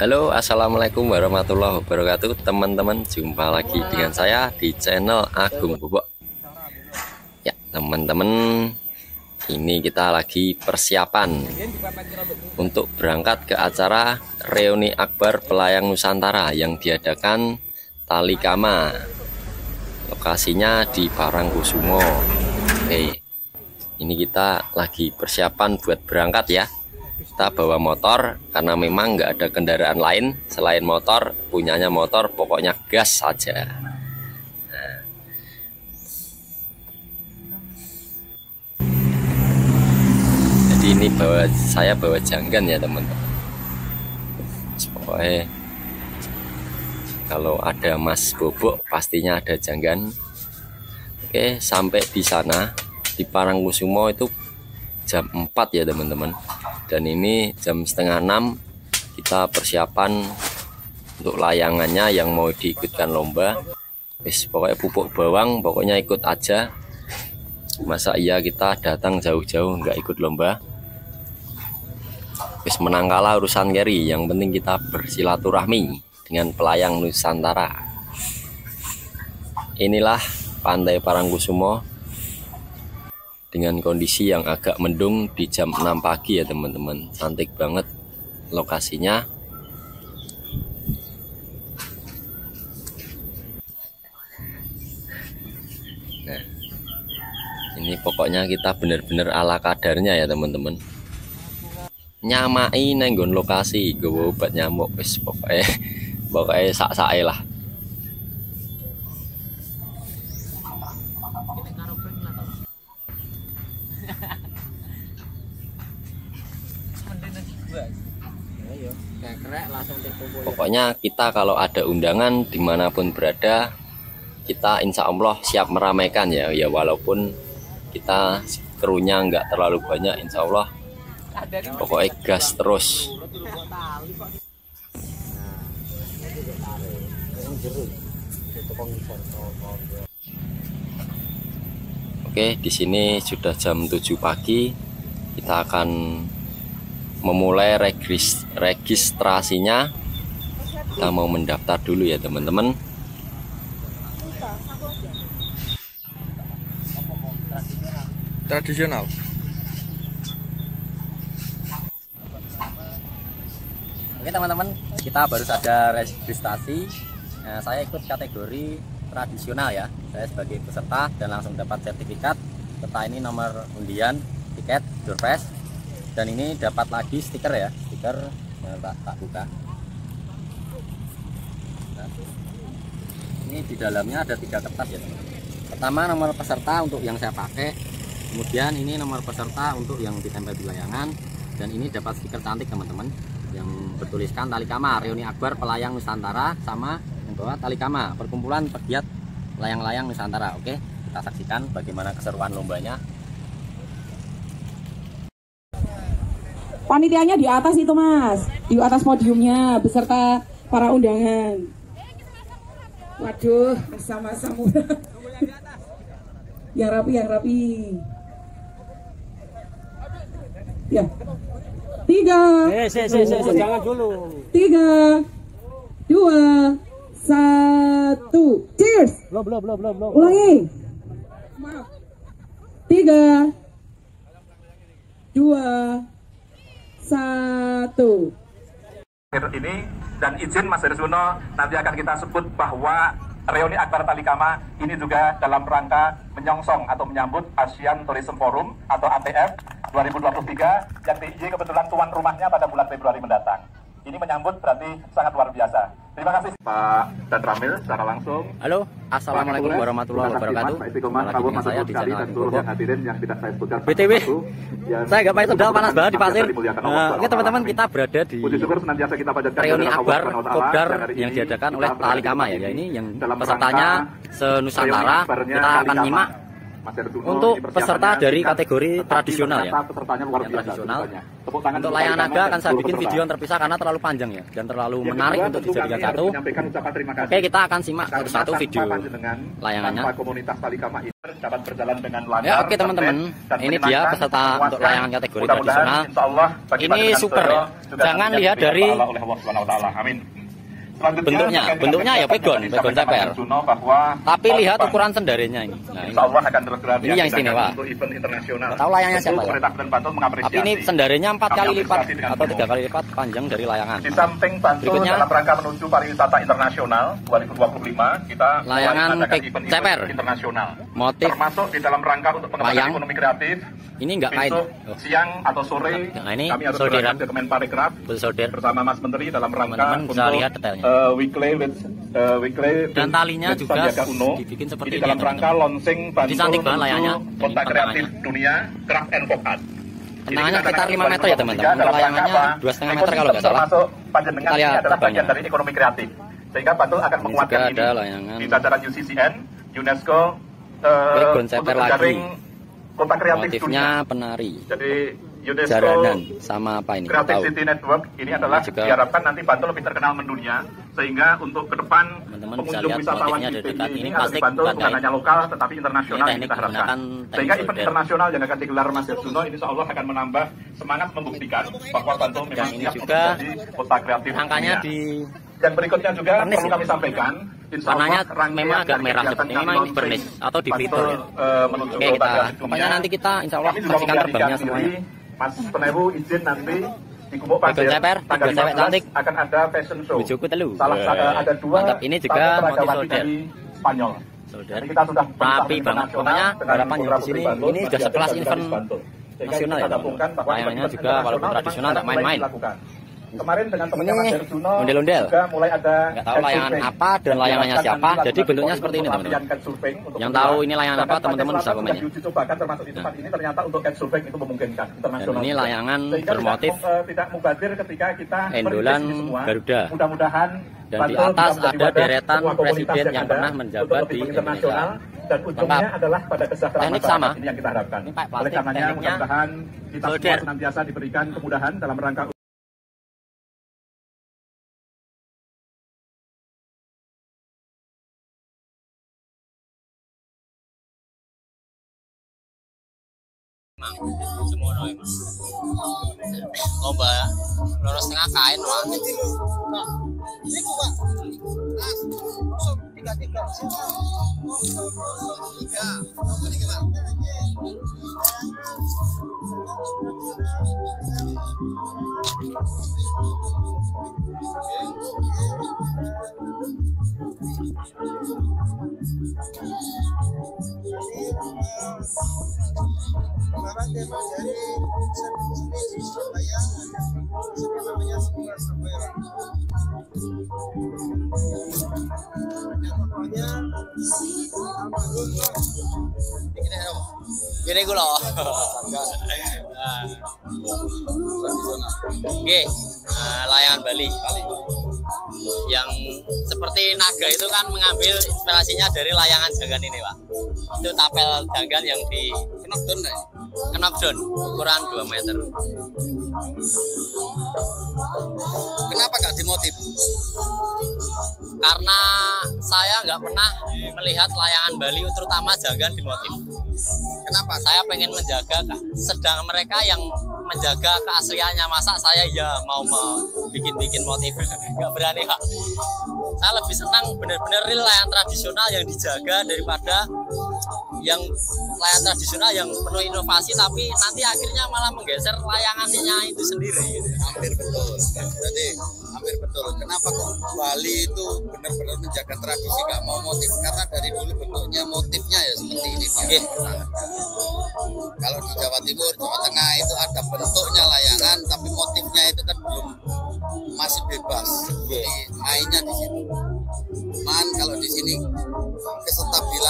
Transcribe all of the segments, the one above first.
Halo assalamualaikum warahmatullahi wabarakatuh. Teman-teman jumpa lagi dengan saya di channel Agung Bobok ya teman-teman ini kita lagi persiapan untuk berangkat ke acara reuni akbar pelayang Nusantara yang diadakan Talikama lokasinya di Parangkusumo oke ini kita lagi persiapan buat berangkat ya kita bawa motor karena memang nggak ada kendaraan lain selain motor punyanya motor pokoknya gas saja. Jadi ini bawa saya bawa janggan ya teman-teman. Pokoknya kalau ada mas bobok pastinya ada janggan. Oke sampai di sana di Parangkusumo itu jam 4 ya teman-teman dan ini jam setengah enam kita persiapan untuk layangannya yang mau diikutkan lomba. Wis, pokoknya pupuk bawang pokoknya ikut aja. Masa iya kita datang jauh-jauh nggak ikut lomba? Wis menang kalah urusan carry yang penting kita bersilaturahmi dengan pelayang Nusantara. Inilah pantai Parangkusumo dengan kondisi yang agak mendung di jam 6 pagi ya teman-teman. Cantik banget lokasinya. Nah ini pokoknya kita benar-benar ala kadarnya ya teman-teman. Nyamai nenggon lokasi gue obat nyamuk wis pokoknya pokoknya sak-sak lah pokoknya kita kalau ada undangan di mana pun berada kita insya Allah siap meramaikan ya. Ya walaupun kita krunya nggak terlalu banyak insya Allah pokoknya gas terus. Oke, di sini sudah jam 7 pagi. Kita akan memulai regis registrasinya kita mau mendaftar dulu ya teman-teman. Tradisional. Oke teman-teman kita baru saja registrasi. Nah, saya ikut kategori tradisional ya. Saya sebagai peserta dan langsung dapat sertifikat. Serta ini nomor undian tiket doorpass dan ini dapat lagi stiker ya stiker nah, tak, tak buka ini di dalamnya ada tiga kertas ya pertama nomor peserta untuk yang saya pakai. Kemudian ini nomor peserta untuk yang ditempel di layangan. Dan ini dapat stiker cantik teman-teman yang bertuliskan tali kama reuni akbar pelayang nusantara sama yang bawah tali kama perkumpulan pegiat layang-layang nusantara. Oke kita saksikan bagaimana keseruan lombanya. Panitianya di atas itu mas, di atas podiumnya beserta para undangan. Waduh, asam-asam yang rapi, yang rapi. Ya, tiga. Eh, se, se, se, se, jangan dulu. Tiga, dua, satu. Cheers. Belum, belum, belum, belum, belum. Ulangi. Tiga, dua, satu. Ini dan izin Mas Herusuno nanti akan kita sebut bahwa reuni Akbar Talikama ini juga dalam rangka menyongsong atau menyambut ASEAN Tourism Forum atau ATF 2023 yang TIJ kebetulan tuan rumahnya pada bulan Februari mendatang. Ini menyambut berarti sangat luar biasa. Terima kasih Pak dan Ramil secara langsung. Halo, Assalamualaikum warahmatullahi wabarakatuh. Kembali lagi dengan saya di channel yang hadirin yang tidak saya sebutkan. BTW, saya nggak pakai sendal panas banget di pasir. Nah, ini teman-teman kita berada di reuni akbar Kopdar yang diadakan oleh Talikama ya. ya. Ini yang pesertanya senusantara. Kita akan nyimak untuk peserta dari kategori tradisional ya yang tradisional untuk layangan naga akan saya bikin video yang terpisah karena terlalu panjang ya dan terlalu menarik untuk dijadikan satu oke kita akan simak satu-satu video layangannya dapat berjalan dengan lancar. Ya, oke, teman-teman. Ini dia peserta untuk layangan kategori tradisional. Ini super, ya. Jangan lihat dari Allah. Amin. Bentuknya, bentuknya ya pegon, pegon bahwa Tapi lihat ukuran sendarenya ini. Nah, ini. Allah akan terus Ini yang event internasional. Nggak tahu layangnya siapa ya? Tapi ini sendarenya empat kali lipat atau tiga kali lipat panjang dari layangan. Di samping Bantul Berikutnya. dalam rangka menuju pariwisata internasional 2025, kita Layangan event-event ceper. internasional. Motif Termasuk di dalam rangka untuk pengembangan ekonomi kreatif. ini enggak kain. Oh, siang atau sore Nah, ini kami harus solderan. ke Kemenparekraf bersama Mas Menteri dalam rangka Teman-teman bisa untuk lihat detailnya. Uh, weekly with uh, weekly Dan talinya with juga Sandiaga Uno. dibikin seperti ini ini, dalam teman-teman. rangka launching Bantul cantik banget kota Ini kreatif dunia craft and folk art. Tentangannya sekitar akan 5 meter ya, teman-teman. Layangannya apa? 2,5 meter kalau nggak salah. Kita ini lihat adalah bagian terbangnya. dari ekonomi kreatif. Sehingga Bantul akan Ini menguatkan ini layangan. di jajaran UCCN, UNESCO, uh, Polygon untuk ceper lagi. kota kreatif dunia. Motifnya penari. Jadi UNESCO Jaranan sama apa ini? Creative tahu. City Network ini adalah juga- diharapkan nanti Bantul lebih terkenal mendunia sehingga untuk ke depan Teman-teman bisa pengunjung lihat wisatawan di dekat. ini Ini ada di plastik Bantul bukan hanya lokal tetapi internasional Ini yang kita harapkan. Sehingga event internasional yang akan digelar Mas Yarjuno ini Allah akan menambah semangat membuktikan bahwa Bantul memang ini juga kota kreatif Angkanya dunia. di Dan berikutnya juga Pernis perlu ya? kami sampaikan, insya Warnanya Allah memang agak merah seperti memang pernis atau di fitur ya. eh, Oke, kita pokoknya nanti kita insya Allah saksikan terbangnya semuanya. Mas Penewu izin nanti di Gubuk Pasir tanggal begon cewek 15 cantik. akan ada fashion show. Bujuku telu. Salah satu ada dua Mantap. Ini juga motif solder. dari Spanyol. Solder. Jadi kita sudah Rapi banget. Pokoknya harapan di sini, ini sudah sekelas event nasional ya, event juga walaupun tradisional mulai main-main. Kemarin dengan teman-teman Ini Mas Herjuno ondel-ondel. juga mulai ada Nggak tahu layangan survei. apa dan layangannya siapa, jadi bentuknya seperti ini, teman-teman. Yang tahu ini layangan apa, teman-teman bisa komen. diuji cobakan termasuk di tempat ini ternyata untuk cat surfing itu memungkinkan internasional. Dan ini layangan bermotif tidak, eh, tidak mubadir ketika kita endolan. Garuda. Mudah-mudahan Dan di atas ada deretan presiden yang pernah menjabat di internasional Indonesia. dan ujungnya Lengkap. adalah pada kesejahteraan Teknik sama. ini yang kita harapkan. Ini pakai Oleh karenanya mudah-mudahan kita semua senantiasa diberikan kemudahan dalam rangka Semono ini. Lomba lurus tengah kain wah. Gini gue loh. Oke, nah, layangan Bali. Yang seperti naga itu kan mengambil inspirasinya dari layangan janggan ini, Pak. Itu tapel janggan yang di knockdown, knockdown ukuran 2 meter. Kenapa gak dimotif? Karena saya nggak pernah melihat layangan Bali, terutama janggan di motif. Kenapa? Saya pengen menjaga, sedang mereka yang menjaga keasliannya masa saya ya mau mau bikin-bikin motif nggak berani Kak. Saya lebih senang benar-benar real layangan tradisional yang dijaga daripada yang layangan tradisional yang penuh inovasi tapi nanti akhirnya malah menggeser layangannya itu sendiri. gitu. Hampir betul. Jadi hampir betul. Kenapa kok Bali itu benar-benar menjaga tradisi gak mau motif? Karena dari dulu bentuknya motifnya ya seperti ini. Oke. Kalau di Jawa Timur, Jawa Tengah itu ada bentuknya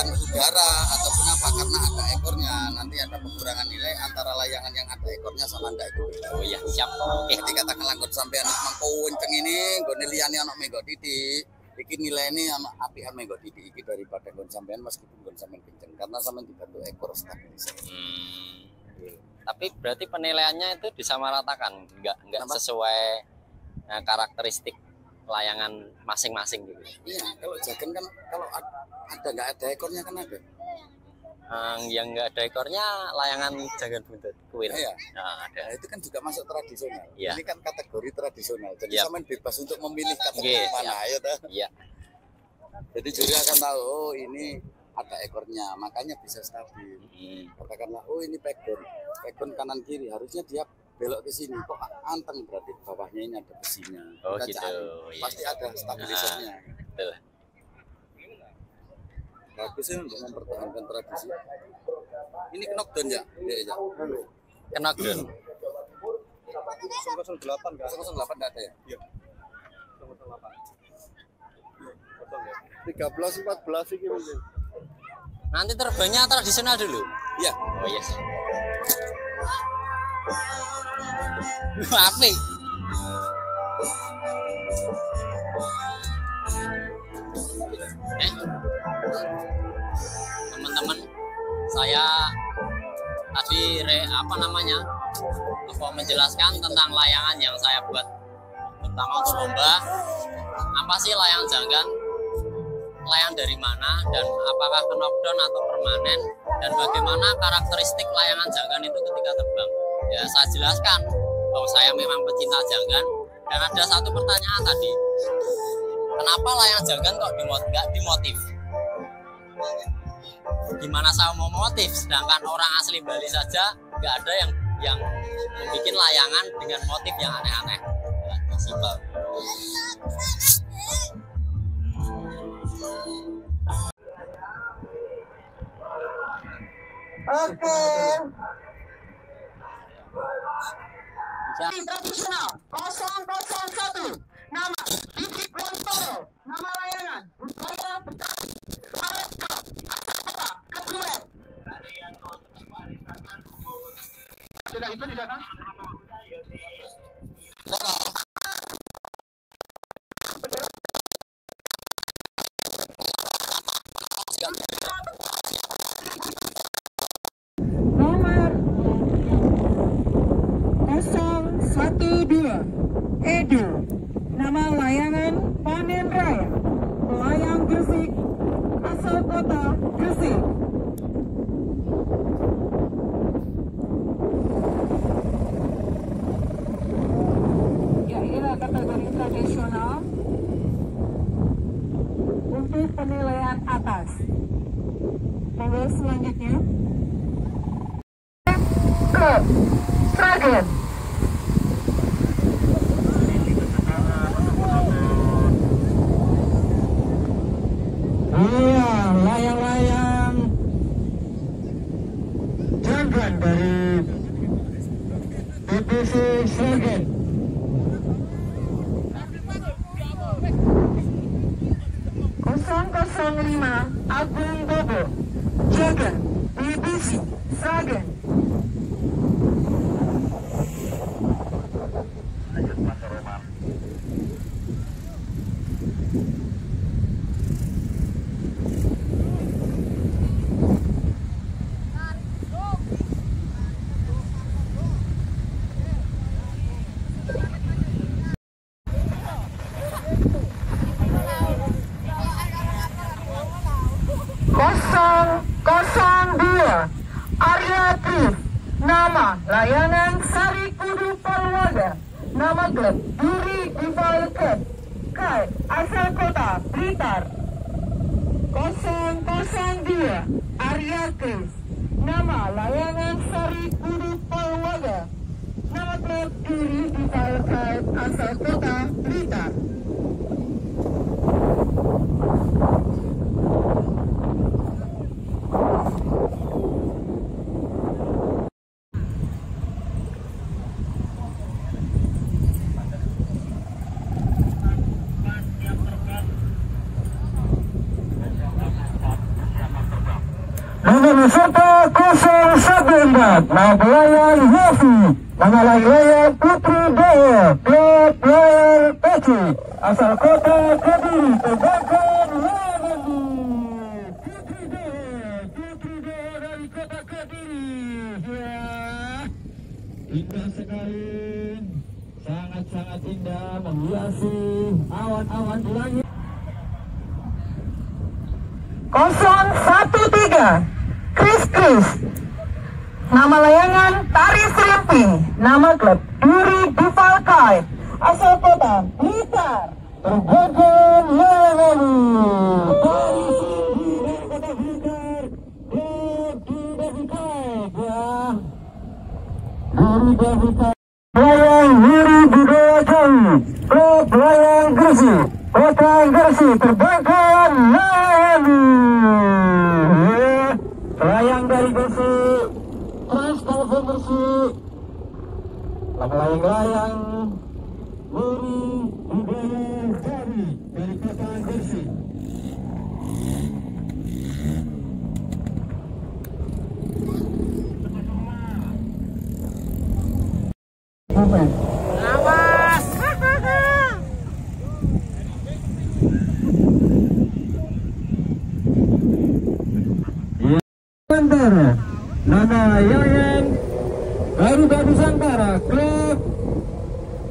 kestabilan udara ataupun apa karena ada ekornya nanti ada pengurangan nilai antara layangan yang ada ekornya sama ndak itu. Oh iya, siap. Oke. Jadi katakanlah gue sampean mangko wenceng ini, gue nilaiannya anak menggo titik. Iki nilai ini anak api menggo titik iki daripada gue sampean meskipun gue sampean kenceng karena sampean dibantu ekor stabilisasi. Hmm. Tapi berarti penilaiannya itu disamaratakan, nggak nggak sesuai eh, karakteristik layangan masing-masing gitu. Iya, kalau jagen kan kalau ada nggak ada ekornya kan ada. Yang yang nggak ada ekornya layangan jangan buntut kuil. Iya. Nah, ada. Nah, itu kan juga masuk tradisional. Iya. Ini kan kategori tradisional. Jadi Iya. sampean bebas untuk memilih kategori Iya, mana. siap. Ayo. Iya. Jadi juri akan tahu, oh ini ada ekornya, makanya bisa stabil. Hmm. Katakanlah, oh ini backbone, backbone kanan kiri, harusnya dia belok ke sini. Kok anteng berarti bawahnya ini ada besinya. Oh, Kita gitu. cari. Iya. Pasti ada stabilisernya. Betul. Sih untuk mempertahankan tradisi. Ini knockdown ya? Iya, iya. Kena down. 008 kan? 008 enggak ada ya? Iya. 13 14 iki mungkin. Nanti terbangnya tradisional dulu. Iya. Oh yes. Apik. Eh. Saya tadi re, apa namanya? Apa menjelaskan tentang layangan yang saya buat terutama untuk lomba. Apa sih layang janggan? Layang dari mana dan apakah knockdown atau permanen dan bagaimana karakteristik layangan janggan itu ketika terbang? Ya, saya jelaskan bahwa saya memang pecinta janggan dan ada satu pertanyaan tadi. Kenapa layang janggan kok dimot nggak dimotif? Gimana saya mau motif sedangkan orang asli Bali saja nggak ada yang yang membuat layangan dengan motif yang aneh-aneh. Ya, simpel. tradisional 001 nama Didi Gontoro nama layangan budaya Betawi Warga Asal Kedua Sudah itu di sana? Brian. Klub Duri Dival Club Kai asal kota Blitar. Kosong kosong dua Arya Tris nama layanan Sari Kudu Palwaga nama klub Duri Dival Club asal kota Blitar Nomor wisata 014 Nah pelayan Yofi Nama layan Putri Dea Klub Layar Peci Asal kota Kediri Ya Indah sekali Sangat-sangat indah Menghiasi awan-awan di langit 013 Kris. Nama layangan Tari Serimpi. Nama klub Duri Divalkai. Asal kota Blitar. Terbagam Lalu. Tari Serimpi dari kota Blitar. Divalkai. Divalkai. Layang Wiri Budaya. Klub Layang Gresik. Kota Gresik terbakar Lalu. Layang dari Gresik. Trans Telepon Gresik. Layang-layang Wiri Budaya Jawi dari Kota Gresik. Moment. Nusantara Nama Yayan Garuda Nusantara Klub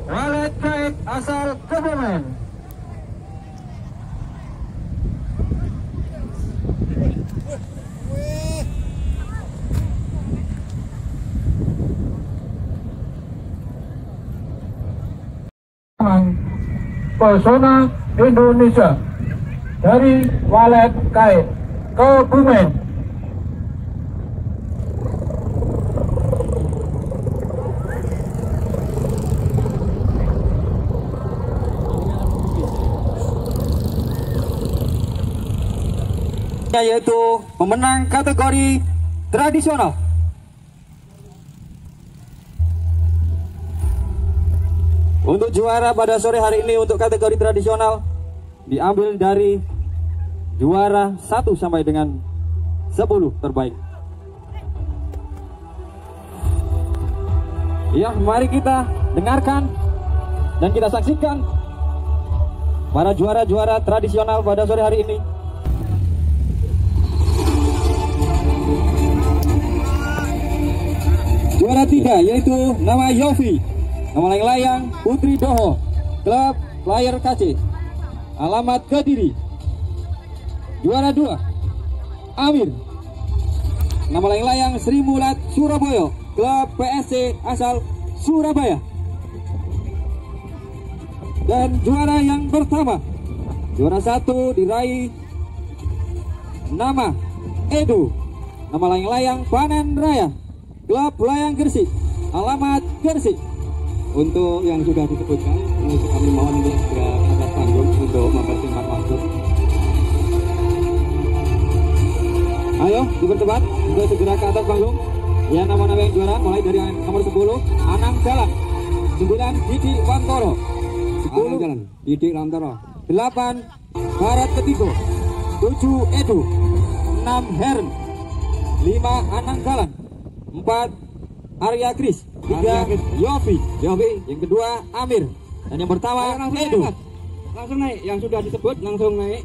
Walet Kait asal Kebumen Pesona Indonesia dari Walet Kait Kebumen yaitu pemenang kategori tradisional. Untuk juara pada sore hari ini untuk kategori tradisional diambil dari juara 1 sampai dengan 10 terbaik. Ya, mari kita dengarkan dan kita saksikan para juara-juara tradisional pada sore hari ini. Juara tiga yaitu nama Yofi, nama layang-layang Putri Doho, klub Player KC, alamat Kediri. Juara dua Amir, nama layang-layang Sri Mulat Surabaya, klub PSC asal Surabaya. Dan juara yang pertama, juara satu diraih nama Edu, nama layang-layang Panen Raya, klub Layang Gresik, alamat Gresik. Untuk yang sudah disebutkan, ini kami mohon untuk segera atas panggung untuk mempersingkat waktu. Ayo dipercepat untuk segera ke atas panggung. Ya nama-nama yang juara mulai dari yang nomor 10 Anang Jalan, 9 Didi Wantoro, 10 Jalan Didi Wantoro, 8 Barat Ketigo, 7 Edu, 6 Hern, 5 Anang Galan, 4 Arya Kris, 3 Yofi, Yofi, yang kedua Amir, dan yang pertama Edu. Langsung naik, yang sudah disebut langsung naik.